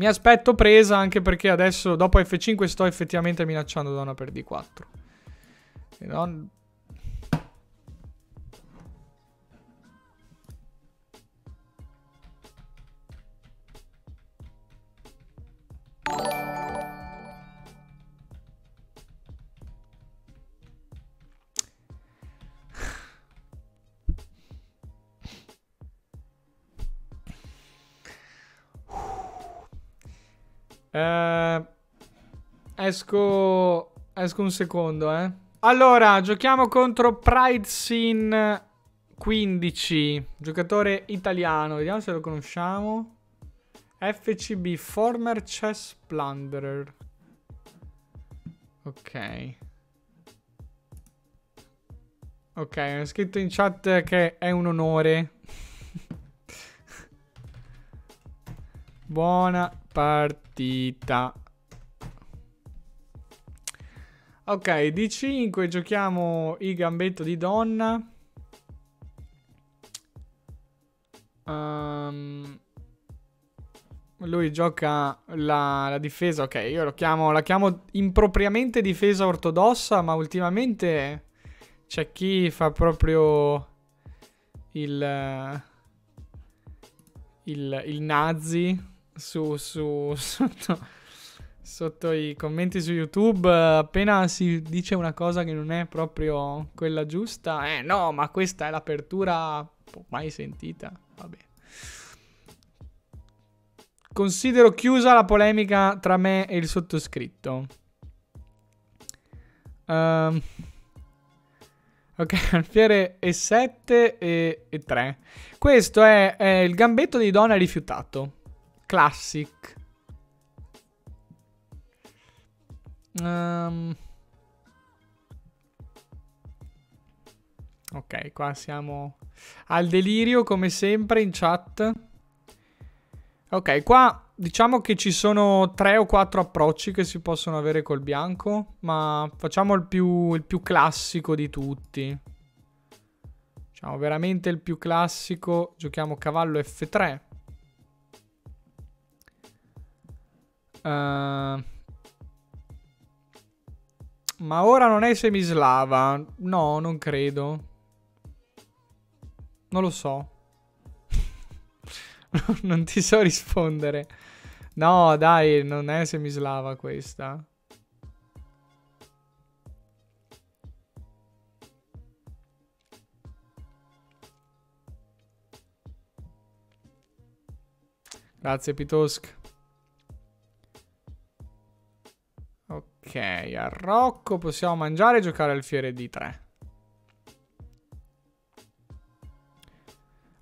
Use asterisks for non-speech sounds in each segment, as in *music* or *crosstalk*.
Mi aspetto presa anche perché adesso dopo F5 sto effettivamente minacciando donna per D4. E non... Eh, esco, esco un secondo, eh. Allora, giochiamo contro Pride Sin 15, giocatore italiano. Vediamo se lo conosciamo. FCB, former chess plunderer. Ok. Ok, ho scritto in chat che è un onore. *laughs* Buona partita. Ok, D5, giochiamo il gambetto di donna. Um, lui gioca la, la, difesa, ok, io lo chiamo, la chiamo impropriamente difesa ortodossa, ma ultimamente c'è chi fa proprio il, il, il nazi su, su *laughs* sotto, sotto, i commenti su YouTube appena si dice una cosa che non è proprio quella giusta, eh no, ma questa è l'apertura mai sentita. Vabbè. Considero chiusa la polemica tra me e il sottoscritto. Um, ok, *laughs* alfiere e 7 e, e 3. Questo è, è il gambetto di Donna rifiutato. Classic. Um, ok, qua siamo al delirio come sempre in chat. Ok, qua diciamo che ci sono tre o quattro approcci che si possono avere col bianco, ma facciamo il più, il più classico di tutti. Diciamo veramente il più classico, giochiamo cavallo F3. Uh, ma ora non è semislava. No, non credo. Non lo so. *laughs* non ti so rispondere. No, dai, non è semislava questa. Grazie, Pitosk. Ok, a Rocco possiamo mangiare e giocare al fiere D3.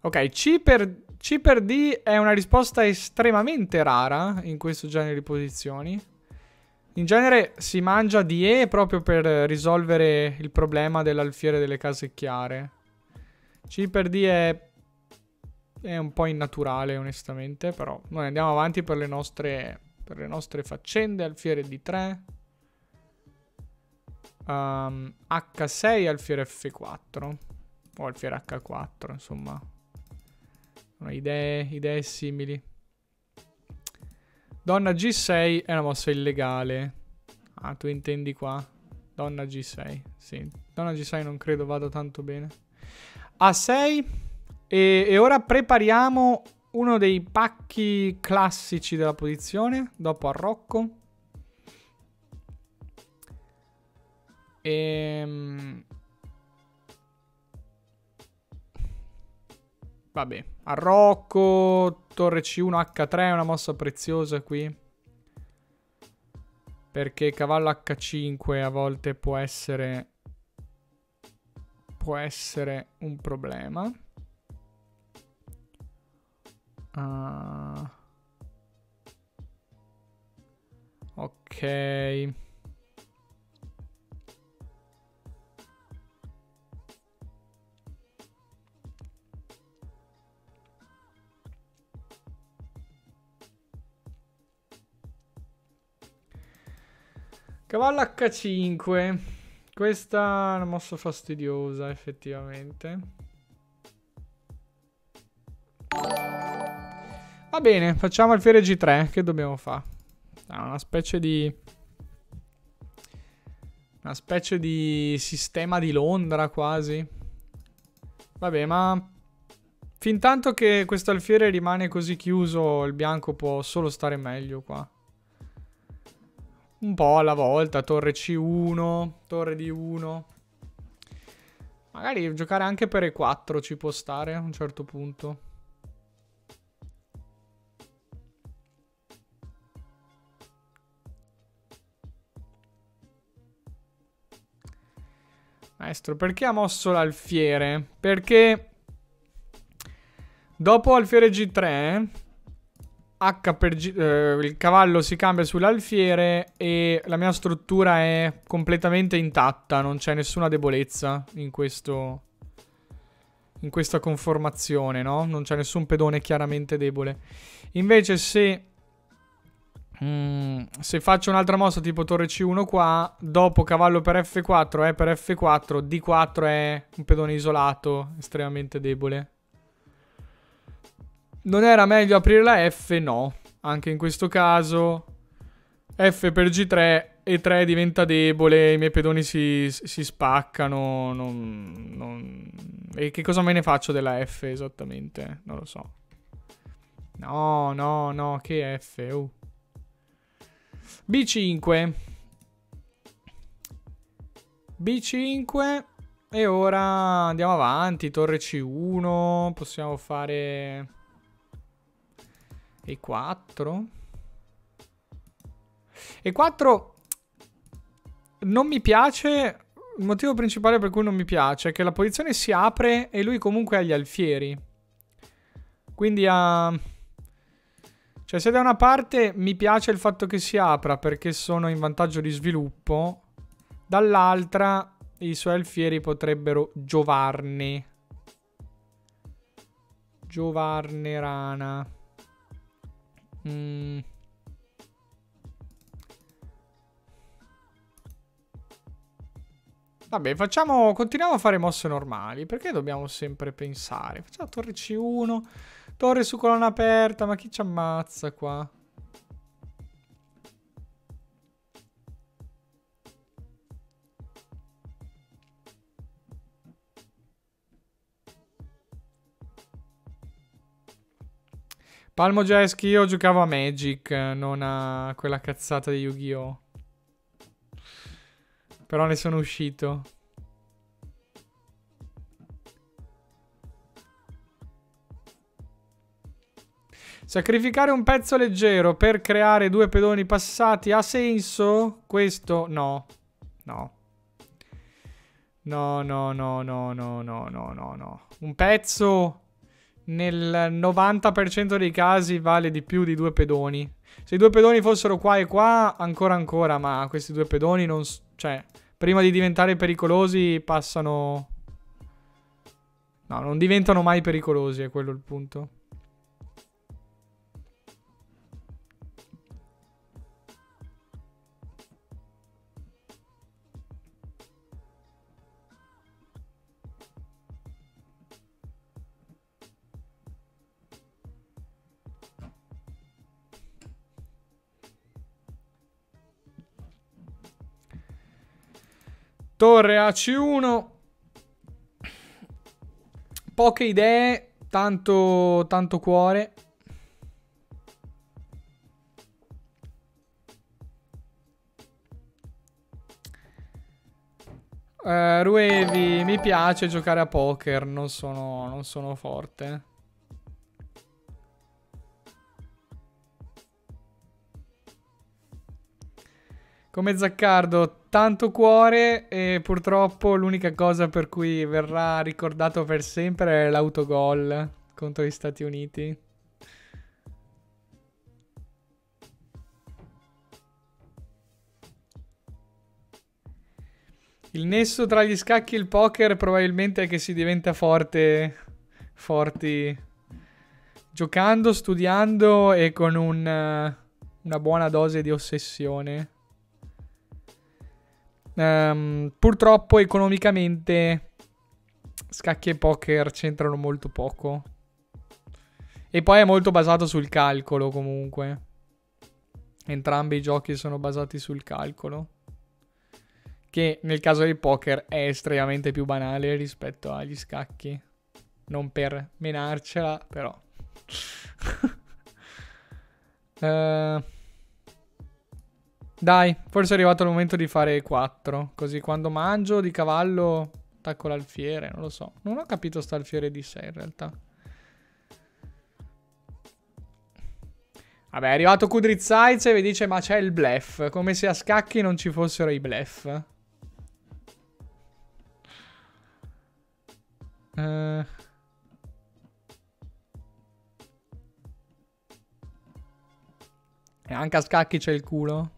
Ok, C per, C per D è una risposta estremamente rara in questo genere di posizioni. In genere si mangia DE proprio per risolvere il problema dell'alfiere delle case chiare. C per D è, è un po' innaturale onestamente, però noi andiamo avanti per le nostre, per le nostre faccende, alfiere D3 um, H6 alfiere F4 o alfiere H4 insomma. Idee, idee simili. Donna G6 è una mossa illegale. Ah tu intendi qua? Donna G6 sì. Donna G6 non credo vada tanto bene. A6 e, e ora prepariamo uno dei pacchi classici della posizione dopo Arrocco Ehm... Vabbè, Arrocco, torre C1, H3 è una mossa preziosa qui. Perché cavallo H5 a volte può essere... Può essere un problema. Uh... Ok. Cavallo H5. Questa è una mossa fastidiosa, effettivamente. Va bene, facciamo alfiere G3. Che dobbiamo fare? Ah, una specie di... Una specie di sistema di Londra quasi. Vabbè, ma... Fin tanto che questo alfiere rimane così chiuso, il bianco può solo stare meglio qua. Un po' alla volta, torre C1, torre D1. Magari giocare anche per E4 ci può stare a un certo punto. Maestro, perché ha mosso l'alfiere? Perché dopo alfiere G3 H per G, eh, il cavallo si cambia sull'alfiere e la mia struttura è completamente intatta, non c'è nessuna debolezza in questo in questa conformazione, no? Non c'è nessun pedone chiaramente debole. Invece se Mm, se faccio un'altra mossa tipo torre C1 qua, dopo cavallo per F4 è per F4, D4 è un pedone isolato, estremamente debole. Non era meglio aprire la F? No. Anche in questo caso F per G3 e 3 diventa debole, i miei pedoni si, si spaccano. Non, non... E che cosa me ne faccio della F esattamente? Non lo so. No, no, no, che F? Uh. B5. B5. E ora andiamo avanti. Torre C1. Possiamo fare... E4. E4 non mi piace. Il motivo principale per cui non mi piace è che la posizione si apre e lui comunque ha gli alfieri. Quindi ha... Cioè, se da una parte mi piace il fatto che si apra perché sono in vantaggio di sviluppo, dall'altra i suoi alfieri potrebbero giovarne. Giovarne rana. Mm. Vabbè, facciamo. Continuiamo a fare mosse normali. Perché dobbiamo sempre pensare? Facciamo torre C1. Torre su colonna aperta, ma chi ci ammazza qua? Palmo Jesk, io giocavo a Magic, non a quella cazzata di Yu-Gi-Oh! Però ne sono uscito. Sacrificare un pezzo leggero per creare due pedoni passati ha senso? Questo no. No. No, no, no, no, no, no, no, no. Un pezzo nel 90% dei casi vale di più di due pedoni. Se i due pedoni fossero qua e qua, ancora ancora, ma questi due pedoni non... Cioè, prima di diventare pericolosi passano... No, non diventano mai pericolosi, è quello il punto. Torre AC1. Poche idee, tanto, tanto cuore. Uh, Ruevi, mi piace giocare a poker, non sono, non sono forte. Come Zaccardo, tanto cuore e purtroppo l'unica cosa per cui verrà ricordato per sempre è l'autogol contro gli Stati Uniti. Il nesso tra gli scacchi e il poker probabilmente è che si diventa forte, forti giocando, studiando e con un, una buona dose di ossessione. Um, purtroppo economicamente scacchi e poker c'entrano molto poco. E poi è molto basato sul calcolo comunque. Entrambi i giochi sono basati sul calcolo. Che nel caso del poker è estremamente più banale rispetto agli scacchi. Non per menarcela, però. uh, *laughs* dai, forse è arrivato il momento di fare 4. Così quando mangio di cavallo attacco l'alfiere, non lo so. Non ho capito sta alfiere di sé in realtà. Vabbè, è arrivato Kudrizaitz e vi dice ma c'è il bluff. Come se a scacchi non ci fossero i bluff. Uh. E anche a scacchi c'è il culo.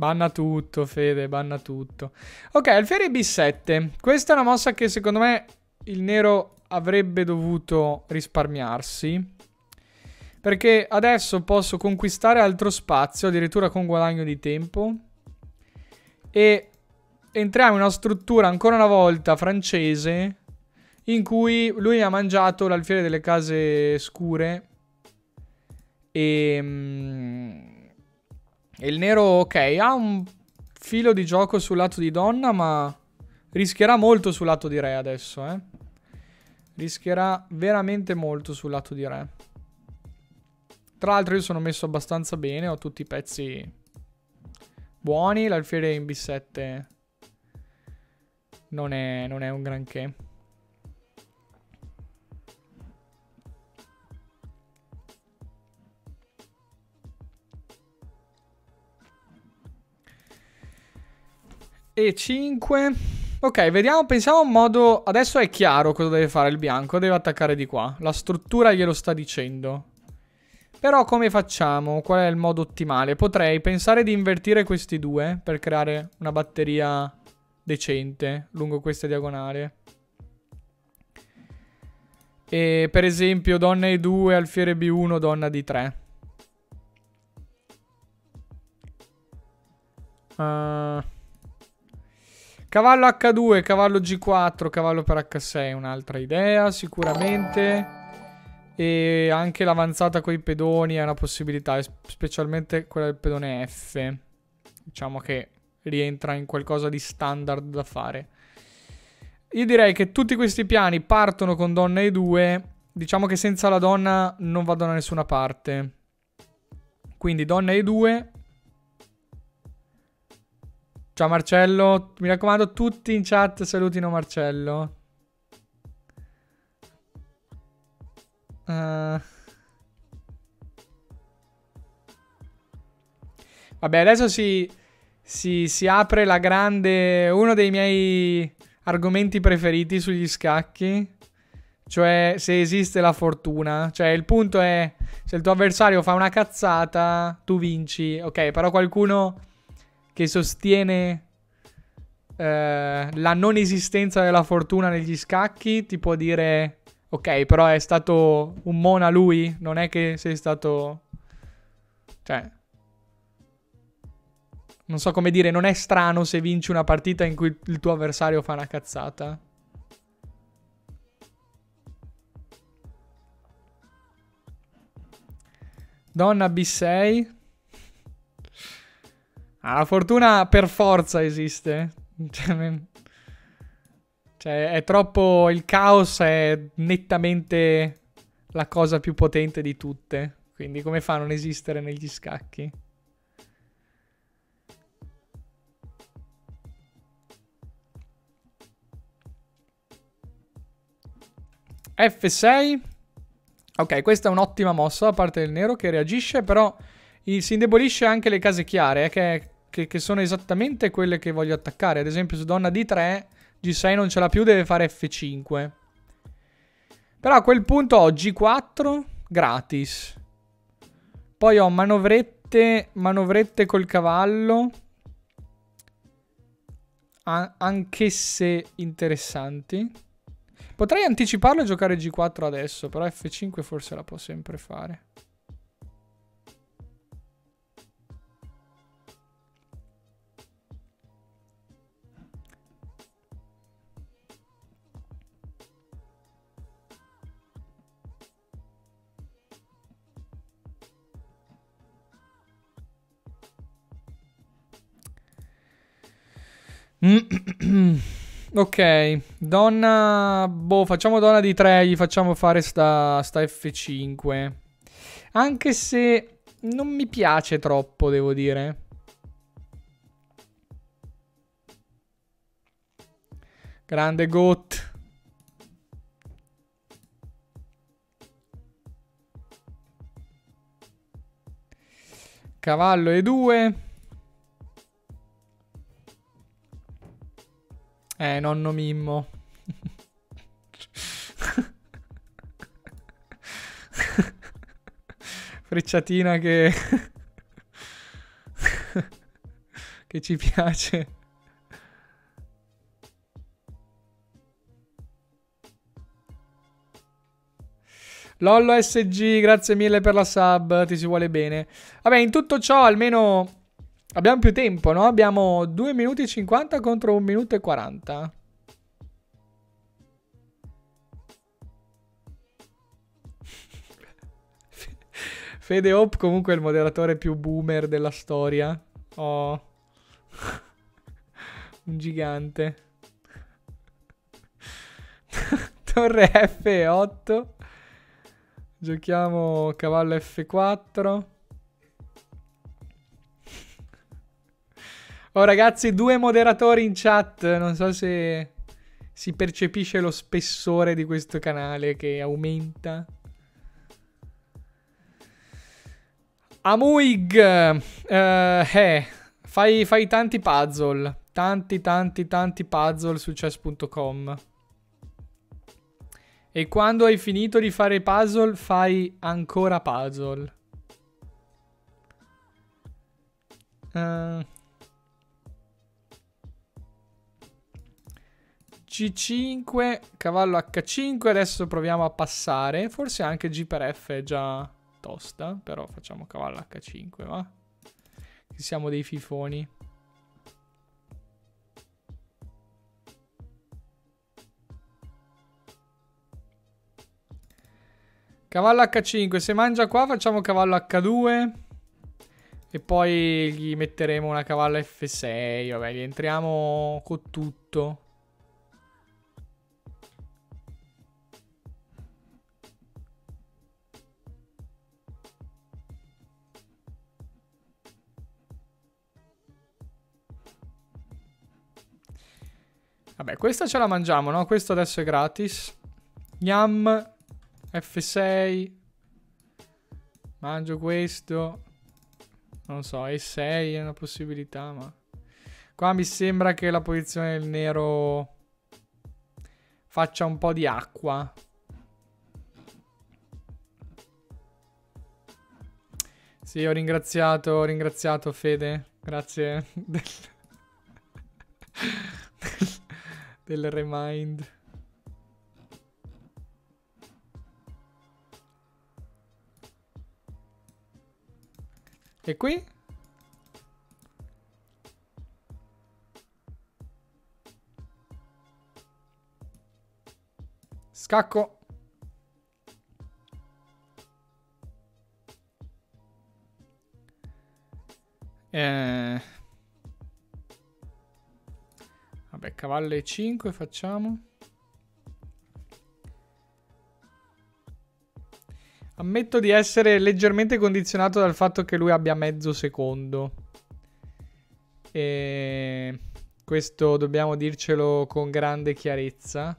Banna tutto, Fede, banna tutto. Ok, Alfieri B7. Questa è una mossa che secondo me il nero avrebbe dovuto risparmiarsi. Perché adesso posso conquistare altro spazio, addirittura con guadagno di tempo. E entriamo in una struttura ancora una volta francese in cui lui ha mangiato l'alfiere delle case scure e... E il nero, ok, ha un filo di gioco sul lato di donna, ma rischierà molto sul lato di re adesso, eh. Rischierà veramente molto sul lato di re. Tra l'altro io sono messo abbastanza bene, ho tutti i pezzi buoni, l'alfiere in B7 non è, non è un granché. E 5. Ok, vediamo, pensiamo a un modo... Adesso è chiaro cosa deve fare il bianco, deve attaccare di qua. La struttura glielo sta dicendo. Però come facciamo? Qual è il modo ottimale? Potrei pensare di invertire questi due per creare una batteria decente lungo questa diagonale. E per esempio donna E2, alfiere B1, donna D3. Uh... Cavallo H2, cavallo G4, cavallo per H6, un'altra idea sicuramente. E anche l'avanzata con i pedoni è una possibilità, specialmente quella del pedone F. Diciamo che rientra in qualcosa di standard da fare. Io direi che tutti questi piani partono con donna E2. Diciamo che senza la donna non vado da nessuna parte. Quindi donna E2, Ciao Marcello, mi raccomando tutti in chat salutino Marcello. Uh... Vabbè, adesso si, si, si apre la grande... Uno dei miei argomenti preferiti sugli scacchi. Cioè, se esiste la fortuna. Cioè, il punto è, se il tuo avversario fa una cazzata, tu vinci. Ok, però qualcuno che sostiene eh, la non esistenza della fortuna negli scacchi, ti può dire, ok, però è stato un mona lui, non è che sei stato... Cioè... Non so come dire, non è strano se vinci una partita in cui il tuo avversario fa una cazzata. Donna B6. Ah, la fortuna per forza esiste. Cioè, cioè, è troppo. Il caos è nettamente la cosa più potente di tutte. Quindi, come fa a non esistere negli scacchi? F6. Ok, questa è un'ottima mossa da parte del nero che reagisce, però si indebolisce anche le case chiare, eh, che, che, che, sono esattamente quelle che voglio attaccare. Ad esempio, su donna D3, G6 non ce l'ha più, deve fare F5. Però a quel punto ho G4 gratis. Poi ho manovrette, manovrette col cavallo. An anch'esse interessanti. Potrei anticiparlo e giocare G4 adesso, però F5 forse la può sempre fare. *coughs* ok, donna... Boh, facciamo donna di 3, gli facciamo fare sta, sta F5. Anche se non mi piace troppo, devo dire. Grande Goat. Cavallo e 2. Eh, nonno Mimmo. Frecciatina che... che ci piace. Lollo SG, grazie mille per la sub, ti si vuole bene. Vabbè, in tutto ciò almeno abbiamo più tempo, no? Abbiamo 2 minuti e 50 contro 1 minuto e 40. *laughs* Fede Hope comunque è il moderatore più boomer della storia. Oh. *laughs* Un gigante. *laughs* Torre F8. Giochiamo cavallo F4. Oh ragazzi, due moderatori in chat. Non so se si percepisce lo spessore di questo canale che aumenta. Amuig, uh, eh, fai, fai tanti puzzle. Tanti, tanti, tanti puzzle su chess.com. E quando hai finito di fare puzzle, fai ancora puzzle. Uh. G5, cavallo H5, adesso proviamo a passare. Forse anche G per F è già tosta, però facciamo cavallo H5, va? Che siamo dei fifoni. Cavallo H5, se mangia qua facciamo cavallo H2 e poi gli metteremo una cavallo F6, vabbè, rientriamo con tutto. Vabbè, questa ce la mangiamo, no? Questo adesso è gratis. Yam. F6. Mangio questo. Non so, E6 è una possibilità, ma... Qua mi sembra che la posizione del nero faccia un po' di acqua. Sì, ho ringraziato, ho ringraziato Fede. Grazie *laughs* del, remind. E qui? Scacco. Eh... Vabbè, cavallo e 5 facciamo. Ammetto di essere leggermente condizionato dal fatto che lui abbia mezzo secondo. E questo dobbiamo dircelo con grande chiarezza.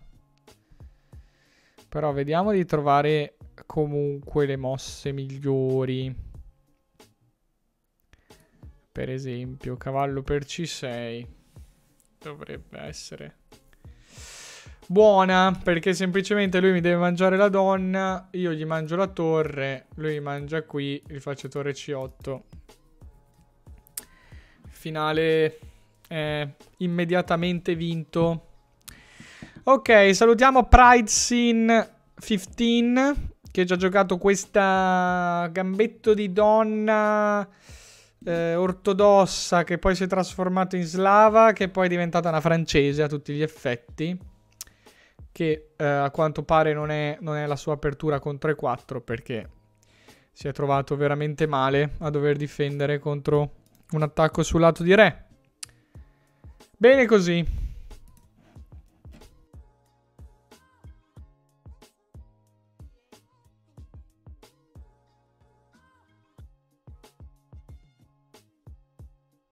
Però vediamo di trovare comunque le mosse migliori. Per esempio, cavallo per C6. Dovrebbe essere buona perché semplicemente lui mi deve mangiare la donna, io gli mangio la torre, lui mangia qui, gli faccio torre C8. Finale è immediatamente vinto. Ok, salutiamo Pride Scene 15 che ha già giocato questa gambetto di donna eh, ortodossa che poi si è trasformato in slava che poi è diventata una francese a tutti gli effetti che eh, a quanto pare non è, non è la sua apertura contro E4 perché si è trovato veramente male a dover difendere contro un attacco sul lato di Re. Bene così.